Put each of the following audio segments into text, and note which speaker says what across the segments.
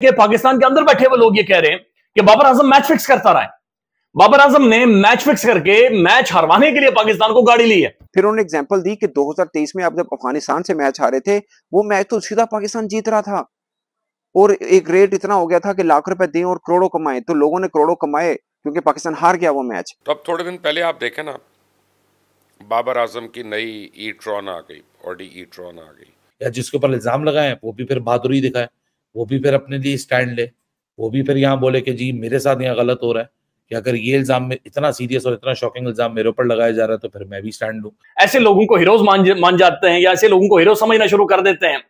Speaker 1: कि पाकिस्तान के अंदर बैठे हुए लोग ये कह रहे हैं कि बाबर आज़म मैच फिक्स करता रहा है। बाबर आज़म ने मैच फिक्स करके मैच हरवाने के लिए पाकिस्तान को गाड़ी ली है।
Speaker 2: फिर उन्होंने एग्जांपल दी कि 2023 में आप जब अफ़गानिस्तान से मैच हारे थे वो मैच तो सीधा पाकिस्तान जीत रहा था। और एक रेट इतना हो गया था कि लाख रुपए दें और करोड़ों कमाए तो लोगों ने करोड़ों कमाए क्योंकि पाकिस्तान हार गया वो मैच
Speaker 3: तो अब थोड़े दिन पहले आप देखें ना बाबर आज़म की नई ई ट्रॉन आ गई ऑडी ई ट्रॉन आ गई।
Speaker 4: या जिसके ऊपर इल्ज़ाम लगाए वो भी फिर बहादुरी दिखाए। वो भी फिर अपने लिए स्टैंड ले। वो भी फिर यहाँ बोले कि जी मेरे साथ यहाँ गलत हो रहा है कि अगर ये इल्ज़ाम में इतना सीरियस और इतना शॉकिंग इल्ज़ाम मेरे ऊपर लगाया जा रहा है तो फिर मैं भी स्टैंड लू।
Speaker 1: ऐसे लोगों को हीरोज मान मान जाते हैं या ऐसे लोगों को हीरो समझना शुरू कर देते हैं।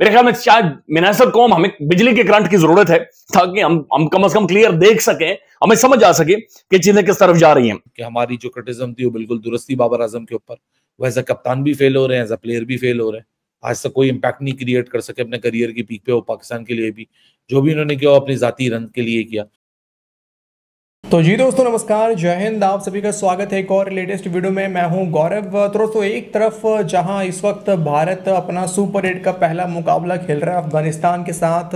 Speaker 1: मेरे ख्याल में शायद मिनासर कौम हमें बिजली के करंट की ज़रूरत है ताकि हम हम कम अज कम क्लियर देख सकें हमें समझ आ सके कि चीज़ें किस तरफ़ जा रही हैं।
Speaker 4: कि हमारी जो क्रिटिज्म थी वो बिल्कुल दुरुस्ती बाबर आज़म के ऊपर। वो एज अ कप्तान भी फेल हो रहे हैं एज अ प्लेयर भी फेल हो रहे हैं। आज तक कोई इम्पैक्ट नहीं क्रिएट कर सके अपने करियर की पीक पे, वो पाकिस्तान के लिए भी, जो भी इन्होंने किया अपनी जाती रन के लिए किया।
Speaker 5: तो जी दोस्तों, नमस्कार, जय हिंद, आप सभी का स्वागत है एक और लेटेस्ट वीडियो में। मैं हूँ गौरव। तो दोस्तों, एक तरफ़, जहाँ इस वक्त भारत अपना सुपर एट का पहला मुकाबला खेल रहा है अफ़गानिस्तान के साथ,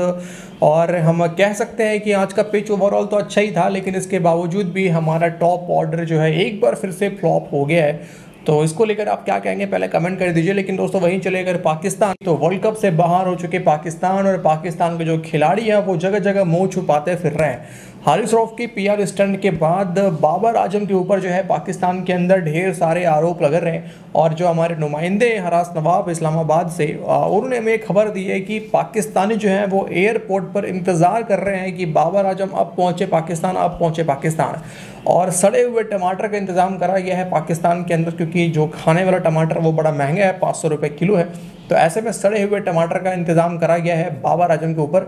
Speaker 5: और हम कह सकते हैं कि आज का पिच ओवरऑल तो अच्छा ही था, लेकिन इसके बावजूद भी हमारा टॉप ऑर्डर जो है एक बार फिर से फ्लॉप हो गया है। तो इसको लेकर आप क्या कहेंगे? पहले कमेंट कर दीजिए। लेकिन दोस्तों, वहीं चले अगर पाकिस्तान तो वर्ल्ड कप से बाहर हो चुके पाकिस्तान और पाकिस्तान के जो खिलाड़ी हैं, वो जगह जगह मुँह छुपाते फिर रहे हैं। हारिस रौफ की पीआर स्टंट के बाद बाबर आज़म के ऊपर जो है पाकिस्तान के अंदर ढेर सारे आरोप लग रहे हैं और जो हमारे नुमाइंदे हरास नवाब इस्लामाबाद से उन्होंने हमें खबर दी है कि पाकिस्तानी जो हैं वो एयरपोर्ट पर इंतज़ार कर रहे हैं कि बाबर आज़म अब पहुँचे पाकिस्तान, अब पहुँचे पाकिस्तान। और सड़े हुए टमाटर का इंतज़ाम करा गया है पाकिस्तान के अंदर क्योंकि जो खाने वाला टमाटर वो बड़ा महँगा है, पाँच सौ रुपये किलो है। तो ऐसे में सड़े हुए टमाटर का इंतज़ाम करा गया है बाबर आज़म के ऊपर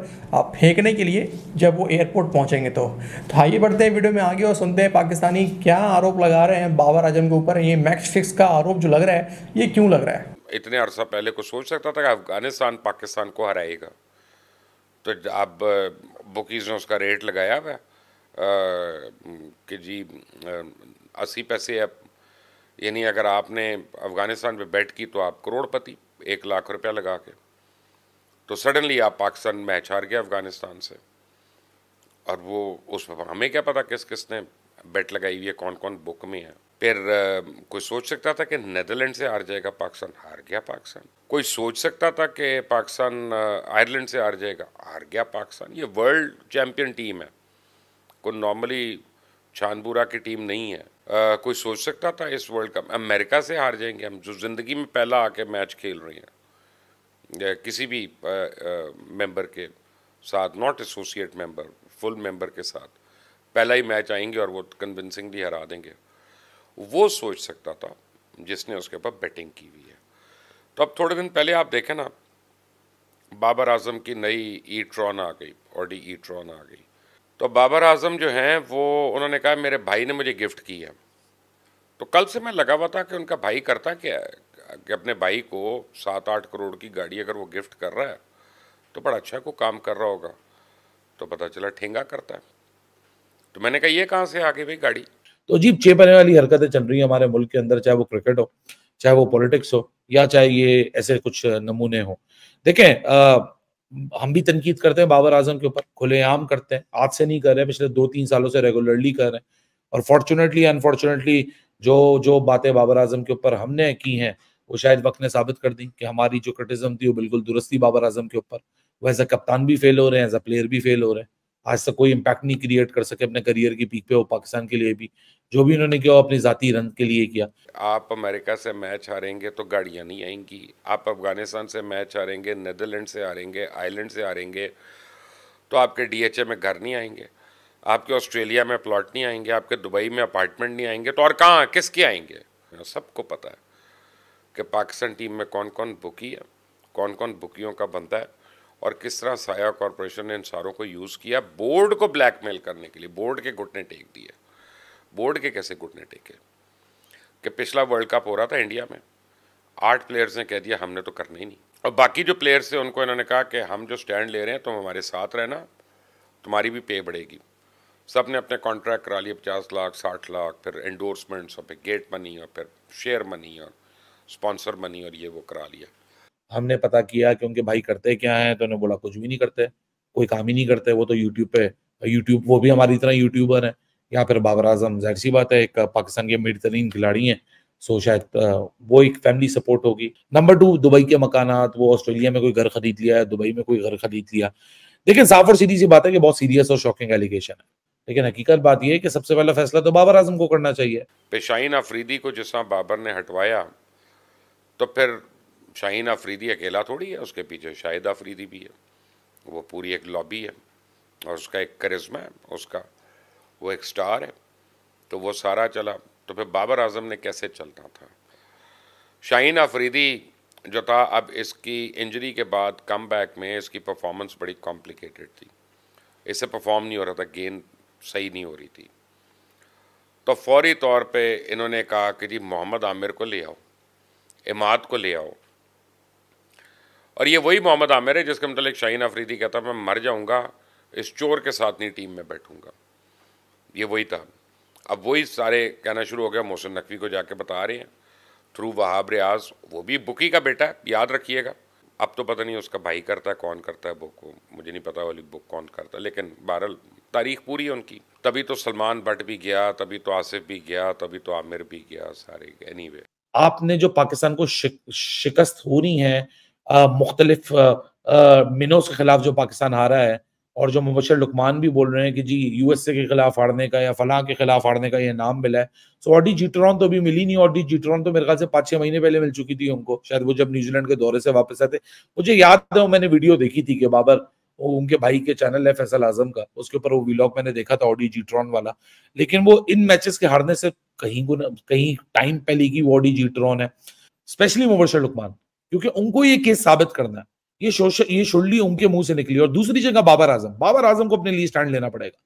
Speaker 5: फेंकने के लिए जब वो एयरपोर्ट पहुँचेंगे तो। तो आइए बढ़ते हैं वीडियो में आगे और सुनते हैं पाकिस्तानी क्या आरोप लगा रहे हैं बाबर आज़म के ऊपर, ये मैच फिक्स का आरोप जो लग रहा है, ये क्यों लग रहा है?
Speaker 3: इतने अरसा पहले को सोच सकता था कि अफ़गानिस्तान पाकिस्तान को हराएगा। तो अब बुकीज़ ने उसका रेट लगाया हुआ कि जी अस्सी पैसे अब, यानी अगर आपने अफ़गानिस्तान पे बैट की तो आप करोड़पति। एक लाख रुपया लगा के। तो सडनली आप पाकिस्तान मैच हार गया अफ़गानिस्तान से। और वो, उस हमें क्या पता किस किस ने बेट लगाई हुई है कौन कौन बुक में है। फिर कोई सोच सकता था कि नेदरलैंड से हार जाएगा पाकिस्तान? हार गया पाकिस्तान। कोई सोच सकता था कि पाकिस्तान आयरलैंड से हार जाएगा? हार गया पाकिस्तान। ये वर्ल्ड चैम्पियन टीम है। कोई नॉर्मली छानबूरा की टीम नहीं है। कोई सोच सकता था इस वर्ल्ड कप अमेरिका से हार जाएँगे हम, जो ज़िंदगी में पहला आके मैच खेल रहे हैं। किसी भी मेंबर के साथ not associate member full member के साथ पहला ही मैच आएँगे और वो कन्विंसिंगली हरा देंगे। वो सोच सकता था, जिसने उसके ऊपर बैटिंग की हुई है। तो अब थोड़े दिन पहले आप देखें ना, बाबर आज़म की नई ई आ गई ऑडी ई आ गई। तो बाबर आज़म जो हैं, वो, उन्होंने कहा, मेरे भाई ने मुझे गिफ्ट की है। तो कल से मैं लगा हुआ था कि उनका भाई करता क्या है, कि अपने भाई को सात आठ करोड़ की गाड़ी अगर वो गिफ्ट कर रहा है तो बड़ा अच्छा को काम कर रहा होगा। तो पता चला ठेंगा करता है। तो मैंने कहा, ये कहाँ से आ गई भाई गाड़ी?
Speaker 4: तो अजीब चेपने वाली हरकतें चल रही हैं हमारे मुल्क के अंदर, चाहे वो क्रिकेट हो, चाहे वो पॉलिटिक्स हो, या चाहे ये ऐसे कुछ नमूने हो। देखें हम भी तनकीद करते हैं, बाबर आज़म के ऊपर खुलेआम करते हैं। आज से नहीं कर रहे, पिछले दो तीन सालों से रेगुलरली कर रहे हैं। और फॉर्चुनेटली अनफॉर्चुनेटली जो जो बातें बाबर आज़म के ऊपर हमने की हैं, वो शायद वक्त ने साबित कर दी कि हमारी जो क्रिटिज्म थी, वो बिल्कुल दुरुस्ती बाबर आज़म के ऊपर। वो एज अ कप्तान भी फेल हो रहे हैं एज अ प्लेयर भी फेल हो रहे हैं। आज तक कोई इम्पैक्ट नहीं क्रिएट कर सके अपने करियर की पीक पे, वो पाकिस्तान के लिए भी। जो भी उन्होंने किया अपनी जाती रन के लिए किया।
Speaker 3: आप अमेरिका से मैच हारेंगे तो गाड़ियाँ नहीं आएँगी। आप अफ़गानिस्तान से मैच हारेंगे नेदरलैंड से हारेंगे, आयरलैंड से हारेंगे तो आपके डीएचए में घर नहीं आएँगे। आपके ऑस्ट्रेलिया में प्लॉट नहीं आएँगे, आपके दुबई में अपार्टमेंट नहीं आएँगे तो और कहाँ, किसके आएँगे? सबको पता है कि पाकिस्तान टीम में कौन कौन बुकी है कौन कौन बुकियों का बनता है और किस तरह साया कॉरपोरेशन ने इन सारों को यूज़ किया बोर्ड को ब्लैकमेल करने के लिए, बोर्ड के घुटने टेक दिए। बोर्ड के कैसे घुटने टेके? कि पिछला वर्ल्ड कप हो रहा था इंडिया में, आठ प्लेयर्स ने कह दिया, हमने तो करना ही नहीं। और बाकी जो प्लेयर्स थे उनको इन्होंने कहा कि हम जो स्टैंड ले रहे हैं, तुम तो हमारे साथ रहना, तुम्हारी भी पे बढ़ेगी। सबने अपने कॉन्ट्रैक्ट करा लिए, पचास लाख, साठ लाख, फिर एंडोर्समेंट्स और फिर गेट मनी और फिर शेयर मनी और स्पॉन्सर मनी और ये वो करा लिया।
Speaker 4: हमने पता किया कि उनके भाई करते क्या हैं तो उन्होंने बोला, कुछ भी नहीं करते, कोई काम ही नहीं करते, वो तो यूट्यूब पे यूट्यूब वो भी हमारी तरह यूट्यूबर है। या फिर बाबर आज़म, ज़ाहिर सी बात है, एक पाकिस्तान के अमीर तरीन खिलाड़ी हैं। सो शायद वो एक फैमिली सपोर्ट होगी। नंबर टू दुबई के मकानात, वो ऑस्ट्रेलिया में कोई घर खरीद लिया है दुबई में कोई घर खरीद लिया। लेकिन साफ़ और सीधी सी बात है कि बहुत सीरियस और शॉकिंग एलिगेशन है। लेकिन हकीकत बात यह है कि सबसे पहला फैसला तो बाबर आज़म को करना चाहिए।
Speaker 3: पेशाइन अफरीदी को जिस बाबर ने हटवाया तो फिर शाहीन अफरीदी अकेला थोड़ी है, उसके पीछे शाहिद अफरीदी भी है। वो पूरी एक लॉबी है और उसका एक करिश्मा है, उसका। वो एक स्टार है तो वो सारा चला। तो फिर बाबर आज़म ने कैसे चलना था? शाहीन अफरीदी जो था, अब इसकी इंजरी के बाद कम बैक में इसकी परफॉर्मेंस बड़ी कॉम्प्लिकेटेड थी। इससे परफॉर्म नहीं हो रहा था, गेंद सही नहीं हो रही थी। तो फौरी तौर पे इन्होंने कहा कि जी, मोहम्मद आमिर को ले आओ, इमाद को ले आओ। और ये वही मोहम्मद आमिर है जिसके मतलब शाहीन अफरीदी कहता मैं मर जाऊँगा, इस चोर के साथ नहीं टीम में बैठूँगा। ये वही था। अब वही सारे कहना शुरू हो गया मोहसिन नकवी को जाके बता रहे हैं। थ्रू वहाब रियाज वो भी बुकी का बेटा है याद रखिएगा। अब तो पता नहीं उसका भाई करता है कौन करता है बुक मुझे नहीं पता वाली बुक कौन करता है लेकिन बहरल तारीख पूरी है उनकी। तभी तो सलमान भट्ट भी गया तभी तो आसिफ भी गया तभी तो आमिर भी गया सारे। एनी वे
Speaker 4: आपने जो पाकिस्तान को शिक, शिकस्त होनी है मुख्तलिफ़ मिनों के खिलाफ जो पाकिस्तान हारा है और जो मुबशर लुकमान भी बोल रहे हैं कि जी यूएसए के खिलाफ हारने का या फलां के खिलाफ हारने का ये नाम मिला है। सो ऑडी जीट्रॉन तो अभी मिली नहीं ऑडी जीट्रॉन तो मेरे ख्याल से पाँच छह महीने पहले मिल चुकी थी उनको। शायद वो जब न्यूजीलैंड के दौरे से वापस आते मुझे याद है, वो मैंने वीडियो देखी थी कि बाबर, वो उनके भाई के चैनल है फैसल आज़म का। उसके ऊपर वो व्लॉग मैंने देखा था ऑडी जीट्रॉन वाला। लेकिन वो इन मैचेस के हारने से कहीं गुना, कहीं टाइम पहले की वो ऑडी जीट्रॉन है। स्पेशली मुबशर लुकमान, क्योंकि उनको ये केस साबित करना है। ये ये शुल्ली उनके मुँह से निकली और दूसरी जगह बाबर आज़म। बाबर आज़म को अपने लिए स्टैंड लेना पड़ेगा।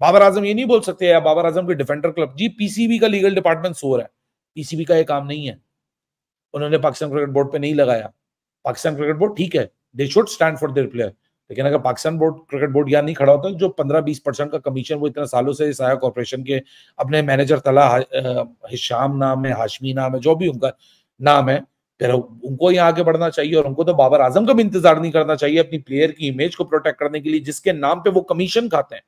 Speaker 4: बाबर आज़म ये नहीं बोल सकते या बाबर आज़म के डिफेंडर क्लब जी पीसीबी का लीगल डिपार्टमेंट सो रहा है पीसीबी का ये काम नहीं है। उन्होंने पाकिस्तान क्रिकेट बोर्ड पे नहीं लगाया। पाकिस्तान क्रिकेट बोर्ड ठीक है they should stand for their player लेकिन अगर पाकिस्तान बोर्ड क्रिकेट बोर्ड यहाँ नहीं खड़ा होता, जो पंद्रह बीस परसेंट का कमीशन वो इतने सालों से साया कॉरपोरेशन के अपने मैनेजर तला हिशाम नाम है, हाशमी नाम है, जो भी उनका नाम है फिर उनको यहाँ आगे बढ़ना चाहिए और उनको तो बाबर आज़म का भी इंतज़ार नहीं करना चाहिए अपनी प्लेयर की इमेज को प्रोटेक्ट करने के लिए, जिसके नाम पे वो कमीशन खाते हैं।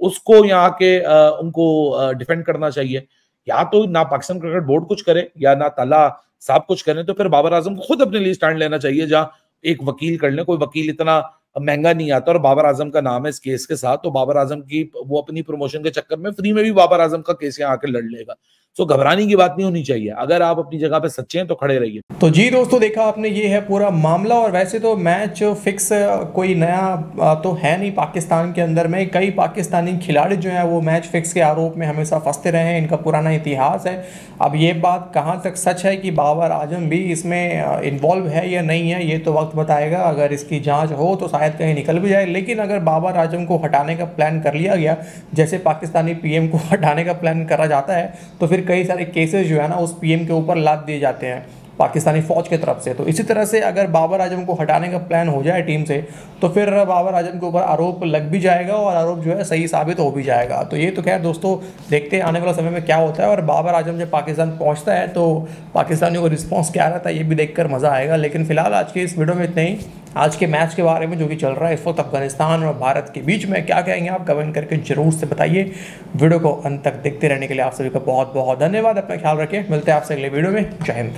Speaker 4: उसको यहाँ आके उनको डिफेंड करना चाहिए। या तो ना पाकिस्तान क्रिकेट बोर्ड कुछ करे, या ना तला साहब कुछ करें तो फिर बाबर आज़म को खुद अपने लिए स्टैंड लेना चाहिए, जहाँ एक वकील कर ले। कोई वकील इतना महँगा नहीं आता और बाबर आज़म का नाम है इस केस के साथ तो बाबर आज़म की वो अपनी प्रमोशन के चक्कर में फ्री में भी बाबर आज़म का केस यहाँ आकर लड़ लेगा। तो घबराने की बात नहीं होनी चाहिए। अगर आप अपनी जगह पे सच्चे हैं तो खड़े रहिए।
Speaker 5: तो जी दोस्तों, देखा आपने, ये है पूरा मामला। और वैसे तो मैच फिक्स कोई नया तो है नहीं पाकिस्तान के अंदर में। कई पाकिस्तानी खिलाड़ी जो हैं, वो मैच फिक्स के आरोप में हमेशा फंसते रहे हैं। इनका पुराना इतिहास है। अब ये बात कहाँ तक सच है कि बाबर आज़म भी इसमें इन्वॉल्व है या नहीं है, ये तो वक्त बताएगा। अगर इसकी जाँच हो तो शायद कहीं निकल भी जाए। लेकिन अगर बाबर आज़म को हटाने का प्लान कर लिया गया, जैसे पाकिस्तानी पीएम को हटाने का प्लान करा जाता है तो फिर कई सारे केसेस जो है ना उस पीएम के ऊपर लाद दिए जाते हैं। पाकिस्तानी फ़ौज की तरफ़ से। तो इसी तरह से अगर बाबर आज़म को हटाने का प्लान हो जाए टीम से तो फिर बाबर आज़म के ऊपर आरोप लग भी जाएगा और आरोप जो है सही साबित हो भी जाएगा। तो ये तो खैर दोस्तों, देखते हैं आने वाले समय में क्या होता है। और बाबर आज़म जब पाकिस्तान पहुँचता है तो पाकिस्तानियों को रिस्पॉन्स क्या रहता है, ये भी देख मज़ा आएगा। लेकिन फ़िलहाल आज के इस वीडियो में इतने ही। आज के मैच के बारे में जो कि चल रहा है, इस वक्त अफ़गानिस्तान और भारत के बीच में क्या कहेंगे आप कमेंट करके ज़रूर से बताइए। वीडियो को अंत तक देखते रहने के लिए आप सभी का बहुत बहुत धन्यवाद। अपना ख्याल रखें। मिलते हैं आपसे अगले वीडियो में। जय हिंद।